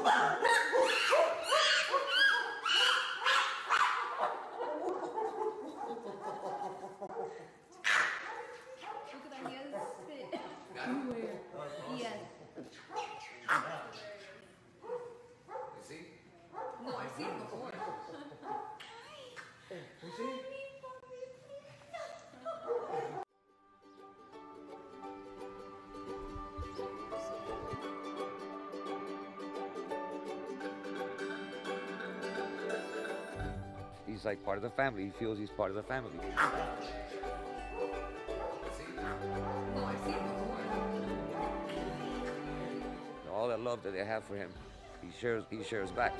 Yes. You see? No, I've seen it before. You see? He's like part of the family. He feels he's part of the family. All that love that they have for him, he shares, he shares back.